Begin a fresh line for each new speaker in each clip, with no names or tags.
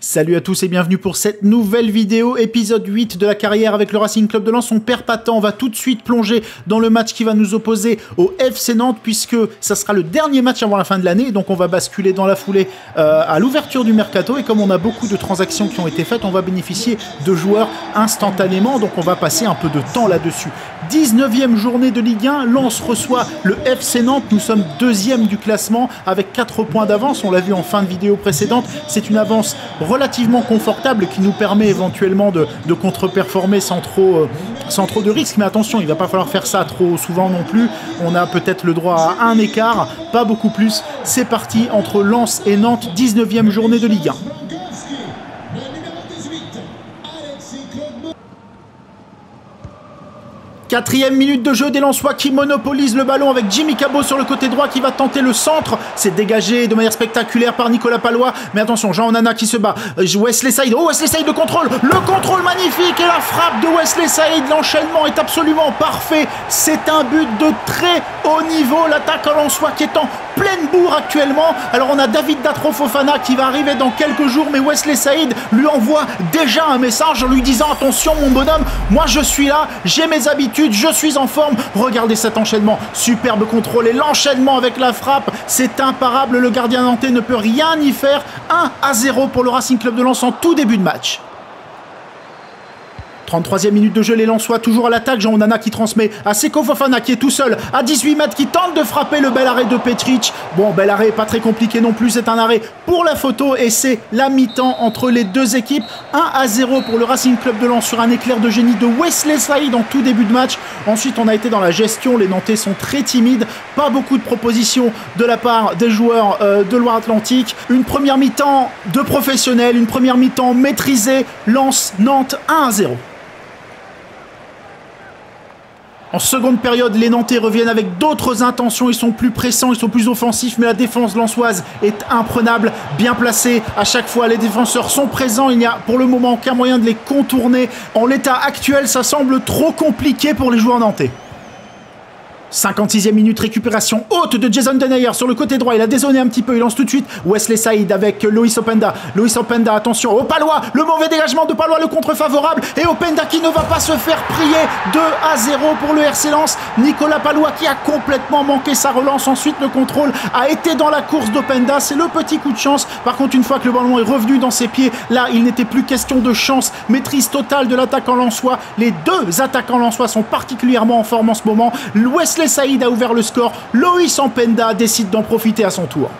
Salut à tous et bienvenue pour cette nouvelle vidéo, épisode 8 de la carrière avec le Racing Club de Lens. On perd pas on va tout de suite plonger dans le match qui va nous opposer au FC Nantes puisque ça sera le dernier match avant la fin de l'année. Donc on va basculer dans la foulée euh, à l'ouverture du mercato et comme on a beaucoup de transactions qui ont été faites, on va bénéficier de joueurs instantanément. Donc on va passer un peu de temps là-dessus. 19e journée de Ligue 1, Lens reçoit le FC Nantes. Nous sommes deuxième du classement avec 4 points d'avance. On l'a vu en fin de vidéo précédente. C'est une avance relativement confortable qui nous permet éventuellement de, contre-performer sans trop, euh, sans trop de risques. Mais attention, il va pas falloir faire ça trop souvent non plus. On a peut-être le droit à un écart, pas beaucoup plus. C'est parti entre Lens et Nantes, 19e journée de Ligue 1. Quatrième minute de jeu des Lensois qui monopolise le ballon avec Jimmy Cabot sur le côté droit qui va tenter le centre. C'est dégagé de manière spectaculaire par Nicolas Palois. Mais attention, Jean Onana qui se bat. Wesley Saïd. Oh, Wesley Saïd, le contrôle. Le contrôle magnifique et la frappe de Wesley Saïd. L'enchaînement est absolument parfait. C'est un but de très haut niveau. L'attaque Lensois qui est en pleine bourre actuellement. Alors on a David Datro Fofana qui va arriver dans quelques jours. Mais Wesley Saïd lui envoie déjà un message en lui disant attention mon bonhomme, moi je suis là, j'ai mes habitudes je suis en forme. Regardez cet enchaînement, superbe contrôle et l'enchaînement avec la frappe, c'est imparable. Le gardien nantais ne peut rien y faire. 1 à 0 pour le Racing Club de Lens en tout début de match. 33e minute de jeu, les Lensois toujours à l'attaque. Jean Onana qui transmet à Seko Fofana qui est tout seul à 18 mètres qui tente de frapper le bel arrêt de Petric. Bon, bel arrêt, pas très compliqué non plus. C'est un arrêt pour la photo et c'est la mi-temps entre les deux équipes. 1 à 0 pour le Racing Club de Lens sur un éclair de génie de Wesley Saïd en tout début de match. Ensuite, on a été dans la gestion. Les Nantais sont très timides. Pas beaucoup de propositions de la part des joueurs euh, de Loire-Atlantique. Une première mi-temps de professionnels, une première mi-temps maîtrisée. Lens, Nantes 1 à 0. En seconde période, les Nantais reviennent avec d'autres intentions. Ils sont plus pressants, ils sont plus offensifs, mais la défense lançoise est imprenable, bien placée. À chaque fois, les défenseurs sont présents. Il n'y a pour le moment aucun moyen de les contourner. En l'état actuel, ça semble trop compliqué pour les joueurs nantais. 56e minute, récupération haute de Jason Denayer sur le côté droit. Il a dézonné un petit peu. Il lance tout de suite Wesley Saïd avec Loïs Openda. Loïs Openda, attention. Au Palois, le mauvais dégagement de Palois, le contre favorable. Et Openda qui ne va pas se faire prier. 2 à 0 pour le RC Lens. Nicolas Palois qui a complètement manqué sa relance. Ensuite, le contrôle a été dans la course d'Openda. C'est le petit coup de chance. Par contre, une fois que le ballon est revenu dans ses pieds, là, il n'était plus question de chance. Maîtrise totale de l'attaquant lensois. Les deux attaquants lensois sont particulièrement en forme en ce moment. Wesley Saïd a ouvert le score. Loïs Ampenda décide d'en profiter à son tour.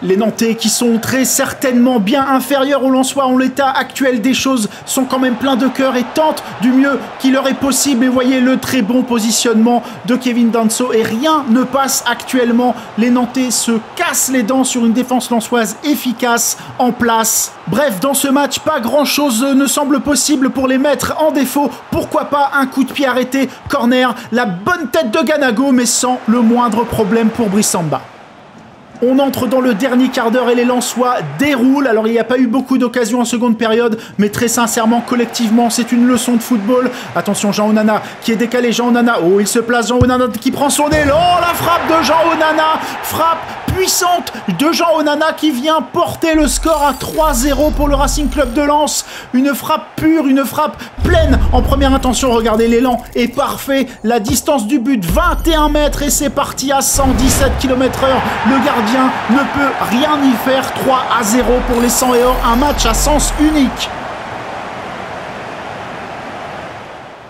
Les Nantais qui sont très certainement bien inférieurs aux Lensois en l'état actuel des choses sont quand même pleins de cœur et tentent du mieux qui leur est possible. Et voyez le très bon positionnement de Kevin Danso et rien ne passe actuellement. Les Nantais se cassent les dents sur une défense lensoise efficace en place. Bref, dans ce match, pas grand chose ne semble possible pour les mettre en défaut. Pourquoi pas un coup de pied arrêté, corner, la bonne tête de Ganago, mais sans le moindre problème pour Brissamba. On entre dans le dernier quart d'heure et les Lensois déroulent. Alors il n'y a pas eu beaucoup d'occasions en seconde période, mais très sincèrement, collectivement, c'est une leçon de football. Attention, Jean Onana qui est décalé. Jean Onana, oh, il se place. Jean Onana qui prend son nez. Oh, la frappe de Jean Onana. Frappe puissante de Jean Onana qui vient porter le score à 3-0 pour le Racing Club de Lens. Une frappe pure, une frappe pleine en première intention. Regardez, l'élan est parfait. La distance du but, 21 mètres et c'est parti à 117 km heure. Le gardien ne peut rien y faire. 3 à 0 pour les 100 et or. Un match à sens unique.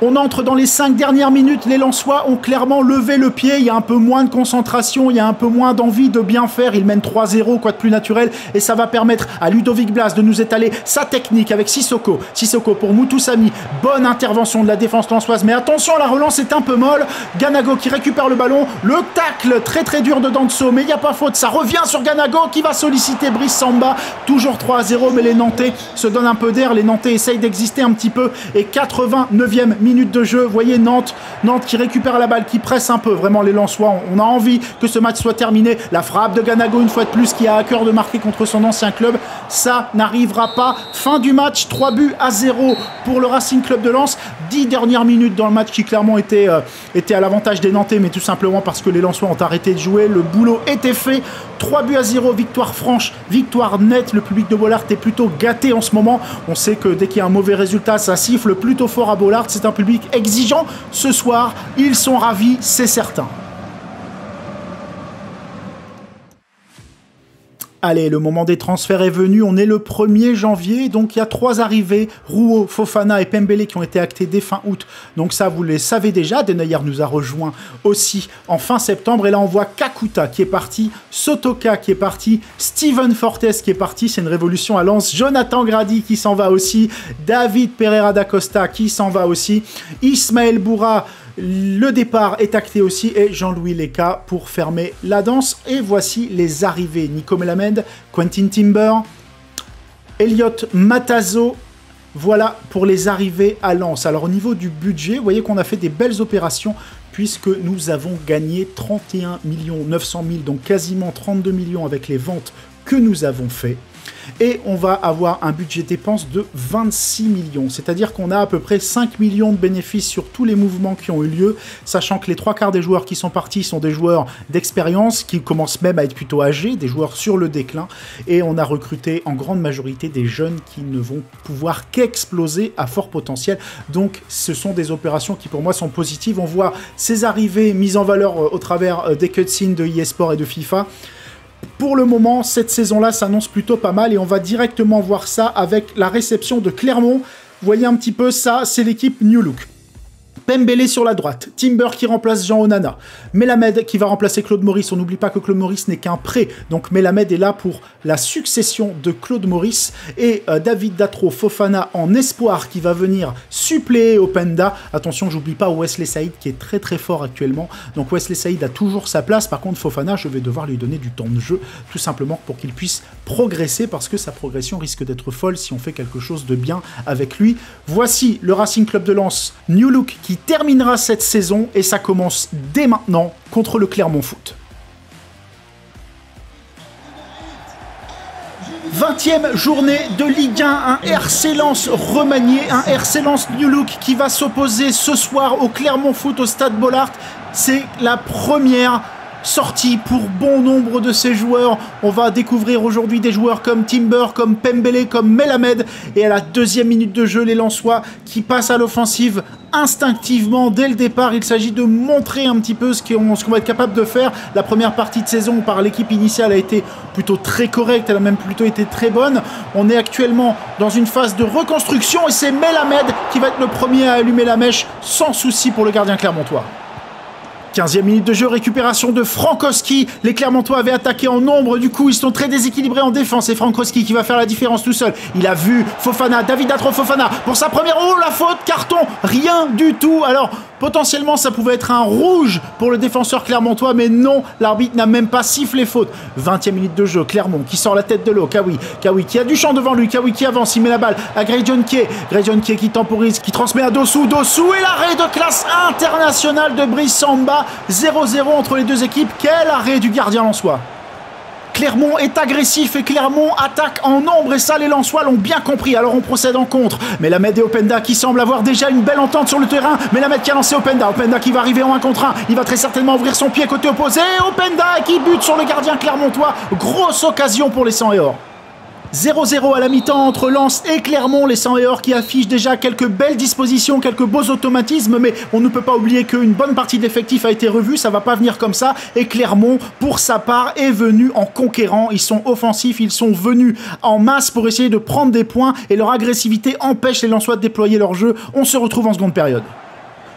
On entre dans les cinq dernières minutes, les Lensois ont clairement levé le pied, il y a un peu moins de concentration, il y a un peu moins d'envie de bien faire, ils mènent 3-0, quoi de plus naturel, et ça va permettre à Ludovic Blas de nous étaler sa technique avec Sissoko. Sissoko pour Moutoussami, bonne intervention de la défense lensoise, mais attention, la relance est un peu molle, Ganago qui récupère le ballon, le tacle très très dur de Danso, mais il n'y a pas faute, ça revient sur Ganago qui va solliciter Brice Samba, toujours 3-0, mais les Nantais se donnent un peu d'air, les Nantais essayent d'exister un petit peu, et 89e minute minutes de jeu. Vous voyez Nantes, Nantes qui récupère la balle, qui presse un peu. Vraiment, les Lensois, on a envie que ce match soit terminé. La frappe de Ganago, une fois de plus, qui a à cœur de marquer contre son ancien club. Ça n'arrivera pas. Fin du match, 3 buts à 0 pour le Racing Club de Lens. dix dernières minutes dans le match qui clairement était, euh, était à l'avantage des Nantais, mais tout simplement parce que les Lensois ont arrêté de jouer. Le boulot était fait. 3 buts à 0, victoire franche, victoire nette. Le public de Bollard est plutôt gâté en ce moment. On sait que dès qu'il y a un mauvais résultat, ça siffle plutôt fort à Bollard. C'est un public exigeant. Ce soir, ils sont ravis, c'est certain. Allez, le moment des transferts est venu. On est le 1er janvier, donc il y a trois arrivées Rouault, Fofana et Pembele qui ont été actés dès fin août. Donc ça, vous les savez déjà. Denayer nous a rejoint aussi en fin septembre. Et là, on voit Kakuta qui est parti, Sotoka qui est parti, Steven Fortes qui est parti. C'est une révolution à Lens. Jonathan Grady qui s'en va aussi, David Pereira da Costa qui s'en va aussi, Ismaël Boura le départ est acté aussi et Jean-Louis Leca pour fermer la danse. Et voici les arrivées. Nico Melamed, Quentin Timber, Elliot Matazo. Voilà pour les arrivées à Lens. Alors au niveau du budget, vous voyez qu'on a fait des belles opérations puisque nous avons gagné 31 millions 900 000, donc quasiment 32 millions avec les ventes que nous avons fait et on va avoir un budget dépenses de 26 millions. C'est-à-dire qu'on a à peu près 5 millions de bénéfices sur tous les mouvements qui ont eu lieu, sachant que les trois quarts des joueurs qui sont partis sont des joueurs d'expérience, qui commencent même à être plutôt âgés, des joueurs sur le déclin, et on a recruté en grande majorité des jeunes qui ne vont pouvoir qu'exploser à fort potentiel. Donc ce sont des opérations qui pour moi sont positives. On voit ces arrivées mises en valeur euh, au travers euh, des cutscenes de eSport et de FIFA. Pour le moment, cette saison-là s'annonce plutôt pas mal et on va directement voir ça avec la réception de Clermont. Vous voyez un petit peu ça, c'est l'équipe New Look. Pembele sur la droite, Timber qui remplace Jean Onana, Melamed qui va remplacer Claude Maurice. On n'oublie pas que Claude Maurice n'est qu'un prêt, donc Melamed est là pour la succession de Claude Maurice et euh, David Datro Fofana en espoir qui va venir suppléer Openda. Attention, j'oublie pas Wesley Saïd qui est très très fort actuellement. Donc Wesley Saïd a toujours sa place. Par contre, Fofana, je vais devoir lui donner du temps de jeu tout simplement pour qu'il puisse progresser parce que sa progression risque d'être folle si on fait quelque chose de bien avec lui. Voici le Racing Club de Lens New Look qui terminera cette saison et ça commence dès maintenant contre le Clermont Foot. 20e journée de Ligue 1, un RC Lens remanié, un RC Lens New Look qui va s'opposer ce soir au Clermont Foot au Stade Bollard. C'est la première sortie pour bon nombre de ces joueurs. On va découvrir aujourd'hui des joueurs comme Timber, comme Pembele, comme Melamed. Et à la deuxième minute de jeu, les Lensois qui passent à l'offensive instinctivement dès le départ. Il s'agit de montrer un petit peu ce qu'on va être capable de faire. La première partie de saison par l'équipe initiale a été plutôt très correcte, elle a même plutôt été très bonne. On est actuellement dans une phase de reconstruction et c'est Melamed qui va être le premier à allumer la mèche sans souci pour le gardien clermontois. 15e minute de jeu, récupération de Frankowski. Les Clermontois avaient attaqué en nombre, du coup ils sont très déséquilibrés en défense. Et Frankowski qui va faire la différence tout seul. Il a vu Fofana, David Atro Fofana pour sa première. Oh la faute, carton, rien du tout. Alors potentiellement ça pouvait être un rouge pour le défenseur clermontois, mais non, l'arbitre n'a même pas sifflé faute. 20e minute de jeu, Clermont qui sort la tête de l'eau. Kawi, Kawi qui a du champ devant lui, Kawi qui avance, il met la balle à Grey John Kay qui temporise, qui transmet à Dossou. Dossou et l'arrêt de classe internationale de Brice Samba. 0-0 entre les deux équipes. Quel arrêt du gardien Lensois. Clermont est agressif et Clermont attaque en nombre et ça les Lensois l'ont bien compris. Alors on procède en contre. Mais la et Openda qui semble avoir déjà une belle entente sur le terrain. Mais la qui a lancé Openda. Openda qui va arriver en 1 contre 1 il va très certainement ouvrir son pied côté opposé. Openda qui bute sur le gardien clermontois. Grosse occasion pour les 100 et or 0-0 à la mi-temps entre Lens et Clermont, les 100 et or qui affichent déjà quelques belles dispositions, quelques beaux automatismes, mais on ne peut pas oublier qu'une bonne partie de l'effectif a été revue, ça va pas venir comme ça, et Clermont, pour sa part, est venu en conquérant, ils sont offensifs, ils sont venus en masse pour essayer de prendre des points, et leur agressivité empêche les Lensois de déployer leur jeu, on se retrouve en seconde période.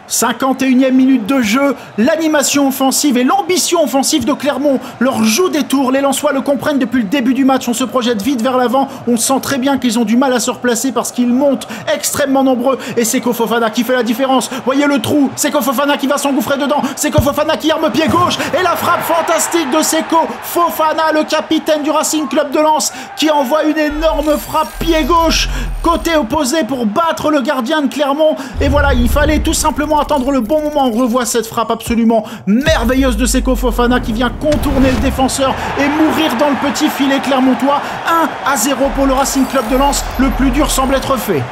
51e minute de jeu, l'animation offensive et l'ambition offensive de Clermont leur joue des tours. Les Lensois le comprennent depuis le début du match. On se projette vite vers l'avant. On sent très bien qu'ils ont du mal à se replacer parce qu'ils montent extrêmement nombreux. Et c'est Kofofana qui fait la différence. Voyez le trou. C'est Kofofana qui va s'engouffrer dedans. C'est Kofofana qui arme pied gauche. Et la frappe fantastique de Seko Fofana, le capitaine du Racing Club de Lens, qui envoie une énorme frappe pied gauche côté opposé pour battre le gardien de Clermont. Et voilà, il fallait tout simplement attendre le bon moment. On revoit cette frappe absolument merveilleuse de Seko Fofana qui vient contourner le défenseur et mourir dans le petit filet clermontois. 1 à 0 pour le Racing Club de Lens. Le plus dur semble être fait.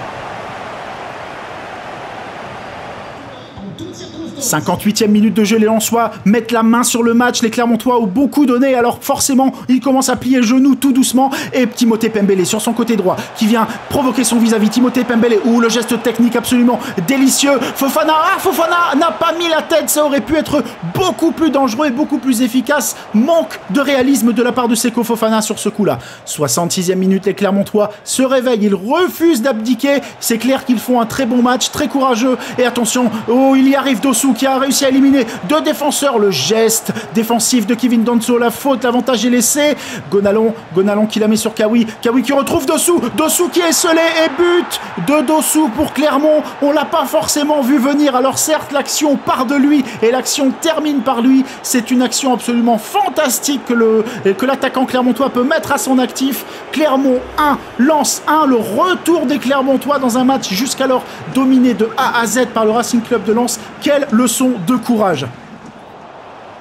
58e minute de jeu, les Lensois mettent la main sur le match. Les Clermontois ont beaucoup donné, alors forcément, ils commencent à plier le genou tout doucement. Et Timothée Pembele sur son côté droit qui vient provoquer son vis-à-vis. Timothée Pembele, ou le geste technique absolument délicieux. Fofana, ah, Fofana n'a pas mis la tête, ça aurait pu être beaucoup plus dangereux et beaucoup plus efficace. Manque de réalisme de la part de Seko Fofana sur ce coup-là. 66e minute, les Clermontois se réveillent, ils refusent d'abdiquer. C'est clair qu'ils font un très bon match, très courageux. Et attention, oh, il y arrive Dossou qui a réussi à éliminer deux défenseurs. Le geste défensif de Kevin Donso, la faute, l'avantage est laissé. Gonalon, Gonalon qui la met sur Kawi. Kawi qui retrouve Dossou. Dossou qui est scellé et but de Dossou pour Clermont. On l'a pas forcément vu venir. Alors certes, l'action part de lui et l'action termine par lui. C'est une action absolument fantastique que que l'attaquant clermontois peut mettre à son actif. Clermont 1, lance 1, le retour des Clermontois dans un match jusqu'alors dominé de A à Z par le Racing Club de Lens. Quelle leçon de courage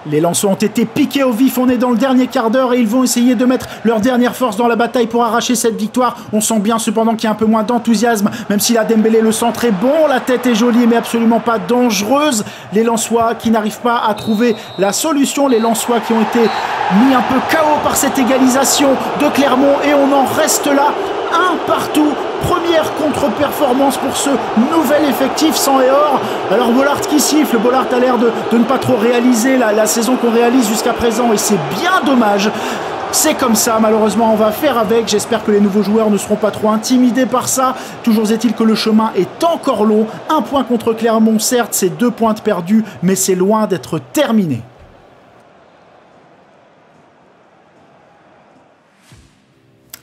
les Lençois ont été piqués au vif, on est dans le dernier quart d'heure et ils vont essayer de mettre leur dernière force dans la bataille pour arracher cette victoire. On sent bien cependant qu'il y a un peu moins d'enthousiasme, même si la Dembélé le centre est bon, la tête est jolie mais absolument pas dangereuse. Les Lensois qui n'arrivent pas à trouver la solution, les Lensois qui ont été mis un peu KO par cette égalisation de Clermont et on en reste là un partout. Première contre-performance pour ce nouvel effectif sans et or. Alors Bollard qui siffle, Bollard a l'air de, ne pas trop réaliser la, la saison qu'on réalise jusqu'à présent et c'est bien dommage. C'est comme ça, malheureusement, on va faire avec. J'espère que les nouveaux joueurs ne seront pas trop intimidés par ça. Toujours est-il que le chemin est encore long. Un point contre Clermont, certes, c'est deux points perdus, mais c'est loin d'être terminé.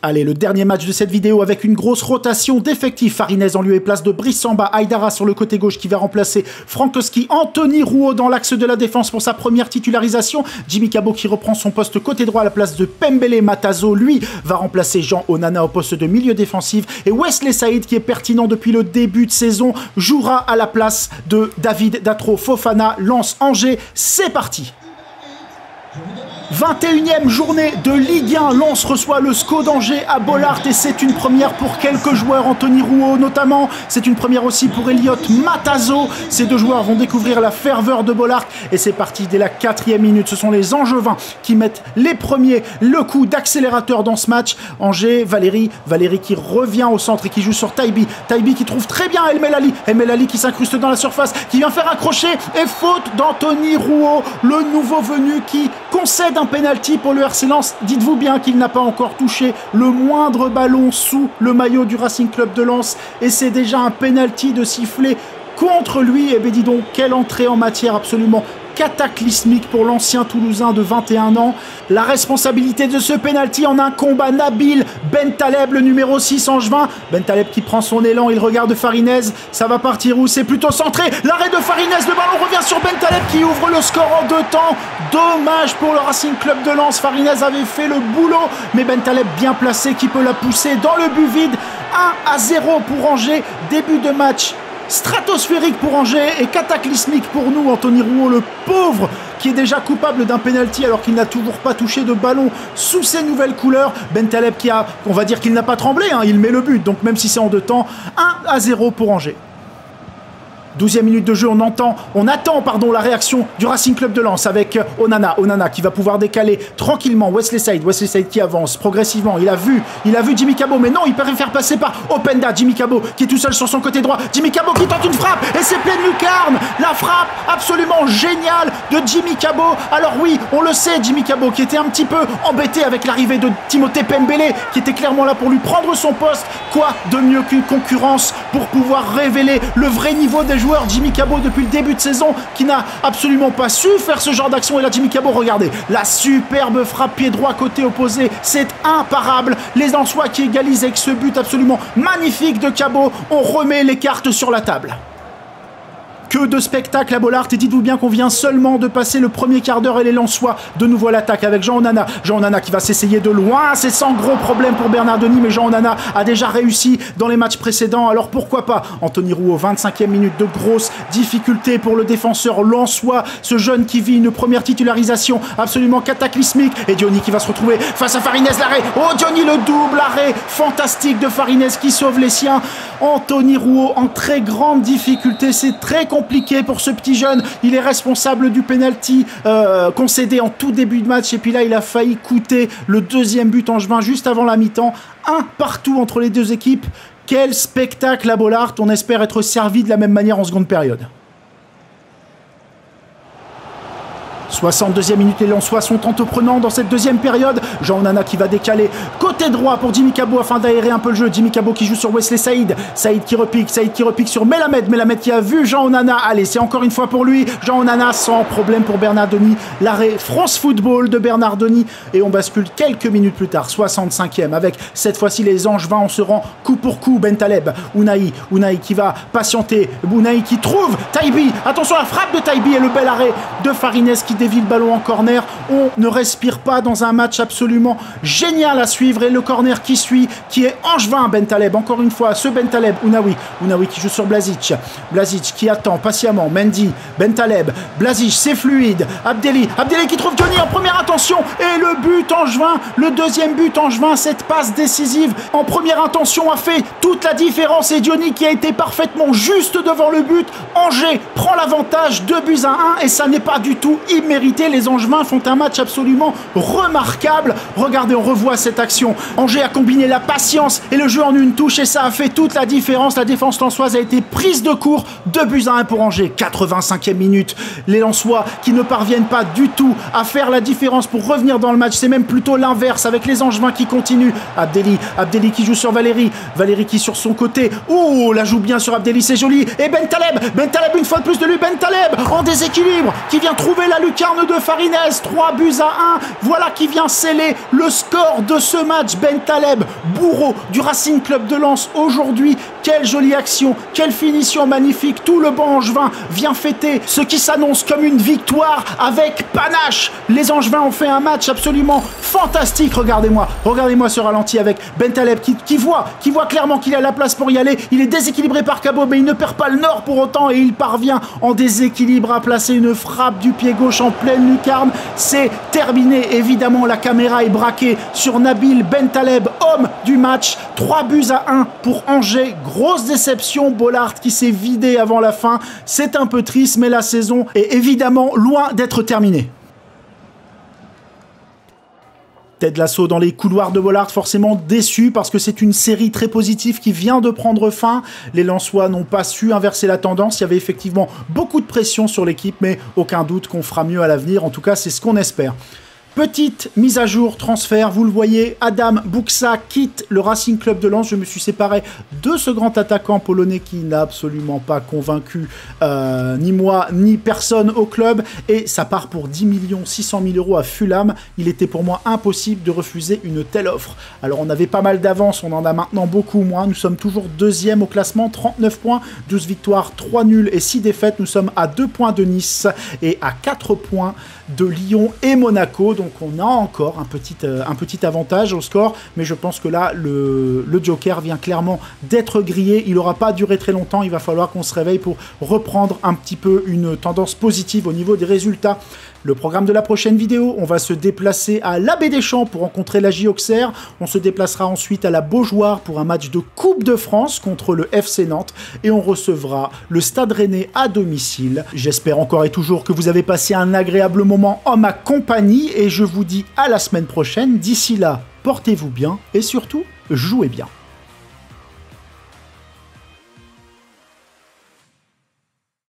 Allez, le dernier match de cette vidéo avec une grosse rotation d'effectifs. Farinez en lieu et place de Brissamba, Aydara sur le côté gauche qui va remplacer Frankowski, Anthony Rouault dans l'axe de la défense pour sa première titularisation. Jimmy Cabot qui reprend son poste côté droit à la place de Pembele Matazo, lui, va remplacer Jean Onana au poste de milieu défensif. Et Wesley Saïd, qui est pertinent depuis le début de saison, jouera à la place de David Datro Fofana, lance Angers. C'est parti 21e journée de Ligue 1, Lens reçoit le SCO d'Angers à Bollard et c'est une première pour quelques joueurs, Anthony Rouault notamment, c'est une première aussi pour Elliot Matazo. Ces deux joueurs vont découvrir la ferveur de Bollard et c'est parti dès la quatrième minute. Ce sont les Angevins qui mettent les premiers le coup d'accélérateur dans ce match. Angers, Valérie, Valérie qui revient au centre et qui joue sur Taibi. Taibi qui trouve très bien El Melali. El Melali qui s'incruste dans la surface, qui vient faire un crochet et faute d'Anthony Rouault, le nouveau venu qui concède un penalty pour le RC Lens. Dites-vous bien qu'il n'a pas encore touché le moindre ballon sous le maillot du Racing Club de Lens et c'est déjà un penalty de siffler contre lui. Et eh bien dis donc, quelle entrée en matière absolument cataclysmique pour l'ancien Toulousain de 21 ans. La responsabilité de ce penalty en un combat Nabil Ben Taleb, le numéro 6 en juin. Ben Taleb qui prend son élan, il regarde Farinez. Ça va partir où? C'est plutôt centré. L'arrêt de Farinez, le ballon revient sur Ben Taleb qui ouvre le score en deux temps. Dommage pour le Racing Club de Lens. Farinez avait fait le boulot, mais Ben Taleb bien placé qui peut la pousser dans le but vide. 1 à 0 pour Angers. Début de match stratosphérique pour Angers et cataclysmique pour nous, Anthony Rouault, le pauvre, qui est déjà coupable d'un penalty alors qu'il n'a toujours pas touché de ballon sous ses nouvelles couleurs. Ben Taleb qui a, on va dire qu'il n'a pas tremblé, hein, il met le but, donc même si c'est en deux temps, 1 à 0 pour Angers. 12e minute de jeu, on entend, on attend pardon, la réaction du Racing Club de Lens avec euh, Onana. Onana qui va pouvoir décaler tranquillement Wesley Side. Wesley Side qui avance progressivement. Il a vu, il a vu Jimmy Cabot, mais non, il préfère passer par Openda. Jimmy Cabot qui est tout seul sur son côté droit. Jimmy Cabot qui tente une frappe et c'est pleine lucarne. La frappe absolument géniale de Jimmy Cabot. Alors oui, on le sait, Jimmy Cabot qui était un petit peu embêté avec l'arrivée de Timothée Pembele qui était clairement là pour lui prendre son poste. Quoi de mieux qu'une concurrence pour pouvoir révéler le vrai niveau des joueurs Jimmy Cabot depuis le début de saison qui n'a absolument pas su faire ce genre d'action. Et là, Jimmy Cabot, regardez, la superbe frappe pied droit côté opposé, c'est imparable. Les Ansois qui égalisent avec ce but absolument magnifique de Cabot. On remet les cartes sur la table. Que de spectacle à Bollard et dites-vous bien qu'on vient seulement de passer le premier quart d'heure et les Lensois de nouveau à l'attaque avec Jean Onana. Jean Onana qui va s'essayer de loin, c'est sans gros problème pour Bernard Denis, mais Jean Onana a déjà réussi dans les matchs précédents, alors pourquoi pas? Anthony Roux 25e minute de grosse difficulté pour le défenseur Lensois, ce jeune qui vit une première titularisation absolument cataclysmique, et Diony qui va se retrouver face à Farinez l'arrêt. Oh Diony le double arrêt fantastique de Farinez qui sauve les siens. Anthony Rouault en très grande difficulté, c'est très compliqué compliqué pour ce petit jeune. Il est responsable du penalty euh, concédé en tout début de match. Et puis là, il a failli coûter le deuxième but en juin juste avant la mi-temps. Un partout entre les deux équipes. Quel spectacle à Bollard. On espère être servi de la même manière en seconde période. 62e minute, les Lensois sont entreprenants dans cette deuxième période. Jean Nana qui va décaler côté droit pour Jimmy Cabo afin d'aérer un peu le jeu. Jimmy Cabo qui joue sur Wesley Saïd. Saïd qui repique, Saïd qui repique sur Melamed. Melamed qui a vu Jean Onana. Allez, c'est encore une fois pour lui. Jean Onana sans problème pour Bernardoni. L'arrêt France Football de Bernardoni. Et on bascule quelques minutes plus tard, 65e, avec cette fois-ci les Angevins. On se rend coup pour coup. Bentaleb, Unai, Unai qui va patienter. Unai qui trouve Taibi. Attention, la frappe de Taibi et le bel arrêt de Farines qui dévie le ballon en corner. On ne respire pas dans un match absolument génial à suivre. Et le corner qui suit, qui est Angevin Bentaleb. Encore une fois, ce Bentaleb, Unawi. Unawi qui joue sur Blazic. Blazic qui attend patiemment. Mendy, Bentaleb, Blazic, c'est fluide. Abdeli, Abdeli qui trouve Johnny en première intention. Et le but Angevin, le deuxième but Angevin, cette passe décisive en première intention a fait toute la différence. Et Johnny qui a été parfaitement juste devant le but. Angers prend l'avantage, 2 buts à 1 et ça n'est pas du tout immédiat mérité. Les Angevins font un match absolument remarquable. Regardez, on revoit cette action. Angers a combiné la patience et le jeu en une touche et ça a fait toute la différence. La défense lançoise a été prise de court. 2 buts à 1 pour Angers. 85e minute. Les Lensois qui ne parviennent pas du tout à faire la différence pour revenir dans le match. C'est même plutôt l'inverse avec les Angevins qui continuent. Abdelli, Abdelli qui joue sur Valérie. Valérie qui sur son côté. Ouh, la joue bien sur Abdelli, c'est joli. Et Ben Taleb, Ben Taleb une fois de plus de lui. Ben Taleb en déséquilibre qui vient trouver la lutte lucarne de Farines, 3 buts à 1. Voilà qui vient sceller le score de ce match. Ben Taleb, bourreau du Racing Club de Lens aujourd'hui. Quelle jolie action, quelle finition magnifique. Tout le banc angevin vient fêter ce qui s'annonce comme une victoire avec panache. Les Angevins ont fait un match absolument fantastique. Regardez-moi, regardez-moi ce ralenti avec Ben Taleb qui, voit, qui voit clairement qu'il a la place pour y aller. Il est déséquilibré par Cabo, mais il ne perd pas le nord pour autant et il parvient en déséquilibre à placer une frappe du pied gauche pleine lucarne. C'est terminé. Évidemment, la caméra est braquée sur Nabil Bentaleb, homme du match. 3 buts à 1 pour Angers. Grosse déception. Bollard qui s'est vidé avant la fin. C'est un peu triste, mais la saison est évidemment loin d'être terminée. Ted Lasso dans les couloirs de Bollard, forcément déçu parce que c'est une série très positive qui vient de prendre fin. Les Lensois n'ont pas su inverser la tendance. Il y avait effectivement beaucoup de pression sur l'équipe, mais aucun doute qu'on fera mieux à l'avenir. En tout cas, c'est ce qu'on espère. Petite mise à jour, transfert, vous le voyez, Adam Buxa quitte le Racing Club de Lens. Je me suis séparé de ce grand attaquant polonais qui n'a absolument pas convaincu euh, ni moi ni personne au club. Et ça part pour 10 millions 600 000 euros à Fulham. Il était pour moi impossible de refuser une telle offre. Alors on avait pas mal d'avance, on en a maintenant beaucoup moins. Nous sommes toujours deuxième au classement, 39 points, 12 victoires, 3 nuls et 6 défaites. Nous sommes à 2 points de Nice et à 4 points de Lyon et Monaco. Donc on a encore un petit, euh, un petit avantage au score, mais je pense que là, le Joker vient clairement d'être grillé. Il n'aura pas duré très longtemps, il va falloir qu'on se réveille pour reprendre un petit peu une tendance positive au niveau des résultats. Le programme de la prochaine vidéo, on va se déplacer à l'Abbé des Champs pour rencontrer la Auxerre. On se déplacera ensuite à la Beaujoire pour un match de Coupe de France contre le FC Nantes. Et on recevra le Stade Rennais à domicile. J'espère encore et toujours que vous avez passé un agréable moment en ma compagnie. Et je vous dis à la semaine prochaine. D'ici là, portez-vous bien et surtout, jouez bien.